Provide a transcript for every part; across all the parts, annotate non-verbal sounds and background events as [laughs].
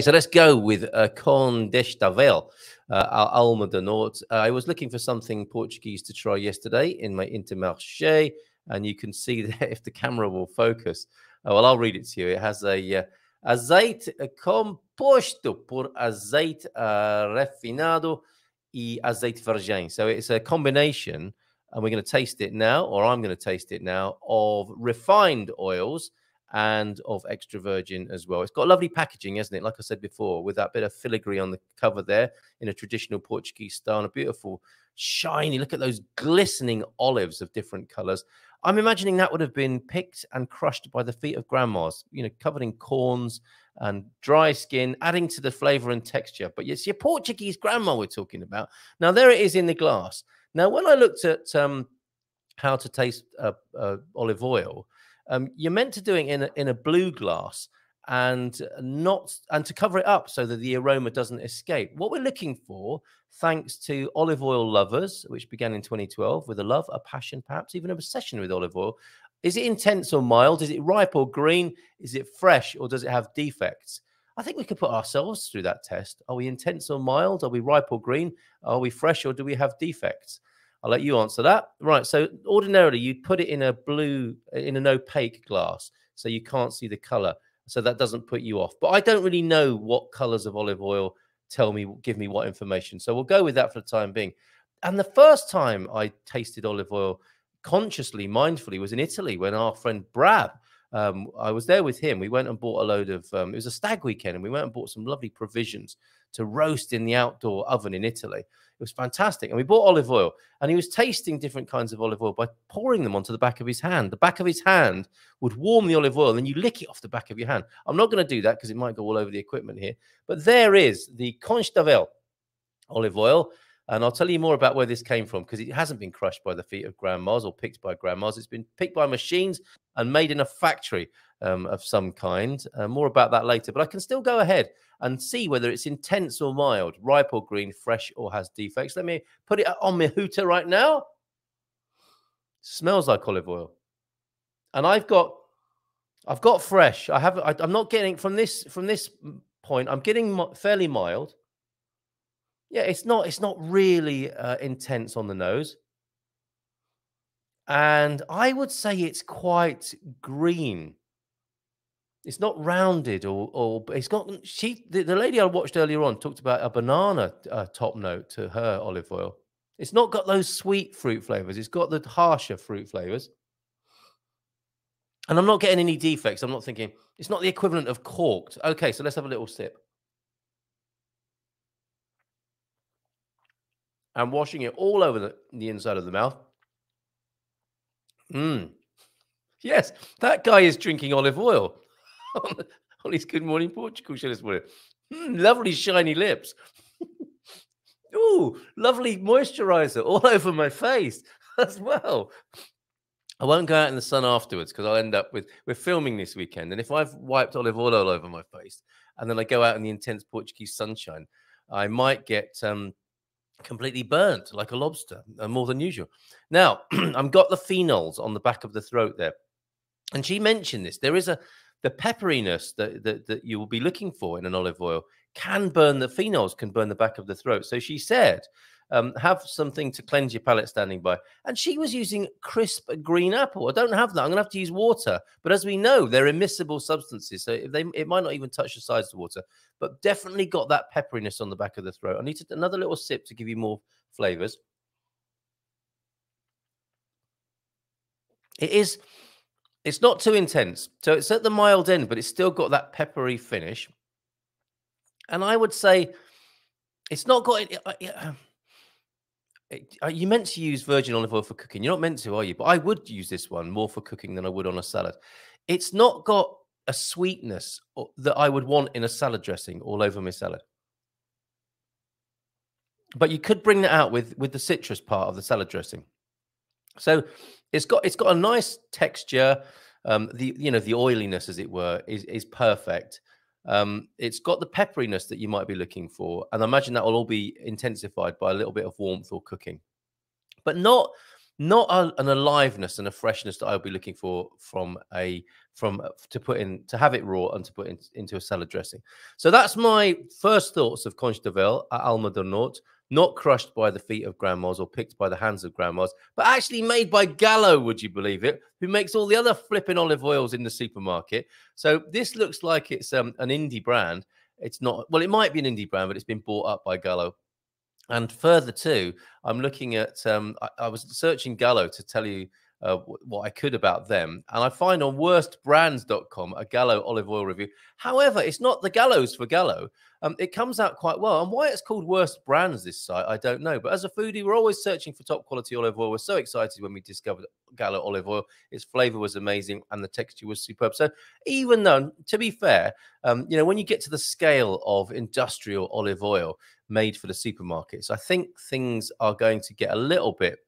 So let's go with uh, Condestável, uh, Alma de Norte. Uh, I was looking for something Portuguese to try yesterday in my Intermarché, and you can see [laughs] there if the camera will focus. Uh, well, I'll read it to you. It has a uh, azeite composto por azeite uh, refinado e azeite virgem. So it's a combination, and we're going to taste it now, or I'm going to taste it now, of refined oils and of extra virgin as well. It's got lovely packaging, hasn't it? Like I said before, with that bit of filigree on the cover there in a traditional Portuguese style, and a beautiful shiny. Look at those glistening olives of different colors. I'm imagining that would have been picked and crushed by the feet of grandmas, you know, covered in corns and dry skin, adding to the flavor and texture. But it's your Portuguese grandma we're talking about. Now, there it is in the glass. Now, when I looked at um, how to taste uh, uh, olive oil, um, you're meant to do it in a, in a blue glass and not and to cover it up so that the aroma doesn't escape. What we're looking for, thanks to olive oil lovers, which began in 2012 with a love, a passion, perhaps even an obsession with olive oil. Is it intense or mild? Is it ripe or green? Is it fresh or does it have defects? I think we could put ourselves through that test. Are we intense or mild? Are we ripe or green? Are we fresh or do we have defects? I'll let you answer that. Right. So ordinarily you'd put it in a blue, in an opaque glass, so you can't see the color. So that doesn't put you off. But I don't really know what colors of olive oil tell me, give me what information. So we'll go with that for the time being. And the first time I tasted olive oil consciously, mindfully, was in Italy when our friend Brab um, I was there with him. We went and bought a load of, um, it was a stag weekend, and we went and bought some lovely provisions to roast in the outdoor oven in Italy. It was fantastic. And we bought olive oil, and he was tasting different kinds of olive oil by pouring them onto the back of his hand. The back of his hand would warm the olive oil, and then you lick it off the back of your hand. I'm not going to do that because it might go all over the equipment here. But there is the Condestável olive oil. And I'll tell you more about where this came from because it hasn't been crushed by the feet of grandmas or picked by grandmas. It's been picked by machines and made in a factory um, of some kind. Uh, more about that later. But I can still go ahead and see whether it's intense or mild, ripe or green, fresh or has defects. Let me put it on my hooter right now. Smells like olive oil. And I've got I've got fresh. I have I, I'm not getting from this from this point. I'm getting fairly mild. Yeah, it's not it's not really uh, intense on the nose. And I would say it's quite green. It's not rounded or or it's got she the, the lady I watched earlier on talked about a banana uh, top note to her olive oil. It's not got those sweet fruit flavors. It's got the harsher fruit flavors. And I'm not getting any defects. I'm not thinking it's not the equivalent of corked. Okay, so let's have a little sip. and washing it all over the, the inside of the mouth. Mmm. Yes, that guy is drinking olive oil [laughs] on, his Good Morning Portugal show this morning. Mm, lovely shiny lips. [laughs] Ooh, lovely moisturizer all [laughs] over my face as well. I won't go out in the sun afterwards because I'll end up with we're filming this weekend. And if I've wiped olive oil all over my face and then I go out in the intense Portuguese sunshine, I might get um, completely burnt like a lobster, uh, more than usual. Now, [clears throat] I've got the phenols on the back of the throat there. And she mentioned this. There is a the pepperiness that, that, that you will be looking for in an olive oil can burn the phenols can burn the back of the throat. So she said um, have something to cleanse your palate standing by. And she was using crisp green apple. I don't have that. I'm going to have to use water. But as we know, they're immiscible substances. So if they, it might not even touch the sides of the water, but definitely got that pepperiness on the back of the throat. I need to, another little sip to give you more flavors. It is, it's not too intense. So it's at the mild end, but it's still got that peppery finish. And I would say it's not got. Uh, um, uh, you meant to use virgin olive oil for cooking. You're not meant to, are you? But I would use this one more for cooking than I would on a salad. It's not got a sweetness uh, that I would want in a salad dressing all over my salad. But you could bring that out with with the citrus part of the salad dressing. So it's got it's got a nice texture. Um, the you know the oiliness, as it were, is is perfect. Um, it's got the pepperiness that you might be looking for. And I imagine that will all be intensified by a little bit of warmth or cooking, but not not a, an aliveness and a freshness that I'll be looking for from a from uh, to put in to have it raw and to put in, into a salad dressing. So that's my first thoughts of Condestável at Alma del Norte, not crushed by the feet of grandmas or picked by the hands of grandmas, but actually made by Gallo, would you believe it? Who makes all the other flipping olive oils in the supermarket. So this looks like it's um, an indie brand. It's not, well, it might be an indie brand, but it's been bought up by Gallo and further too, I'm looking at, um, I, I, was searching Gallo to tell you uh, what I could about them. And I find on worstbrands.com a Gallo olive oil review. However, it's not the Gallows for Gallo. Um, it comes out quite well. And why it's called Worst Brands, this site, I don't know. But as a foodie, we're always searching for top quality olive oil. We're so excited when we discovered Gallo olive oil. Its flavor was amazing and the texture was superb. So even though, to be fair, um, you know, when you get to the scale of industrial olive oil made for the supermarkets, I think things are going to get a little bit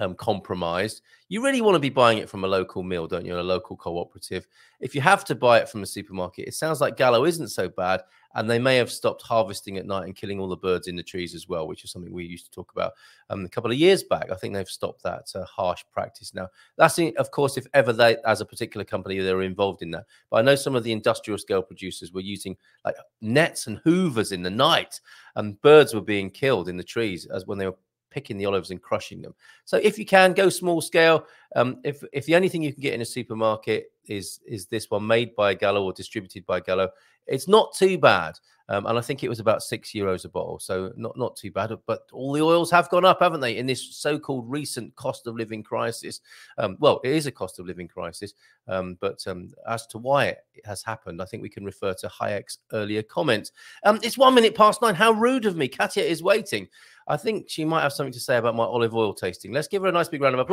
um, compromised. You really want to be buying it from a local mill, don't you? A local cooperative. If you have to buy it from a supermarket, it sounds like Gallo isn't so bad, and they may have stopped harvesting at night and killing all the birds in the trees as well, which is something we used to talk about um, a couple of years back. I think they've stopped that uh, harsh practice now. That's in, of course, if ever they, as a particular company, they're involved in that. But I know some of the industrial scale producers were using like nets and hoovers in the night, and birds were being killed in the trees as when they were picking the olives and crushing them. So if you can go small scale, um, if if the only thing you can get in a supermarket is is this one made by Gallo or distributed by Gallo, it's not too bad. Um, and I think it was about six euros a bottle, so not not too bad. But all the oils have gone up, haven't they, in this so-called recent cost of living crisis? Um, well, it is a cost of living crisis, um, but um, as to why it has happened, I think we can refer to Hayek's earlier comment. Um, it's one minute past nine. How rude of me! Katia is waiting. I think she might have something to say about my olive oil tasting. Let's give her a nice big round of applause.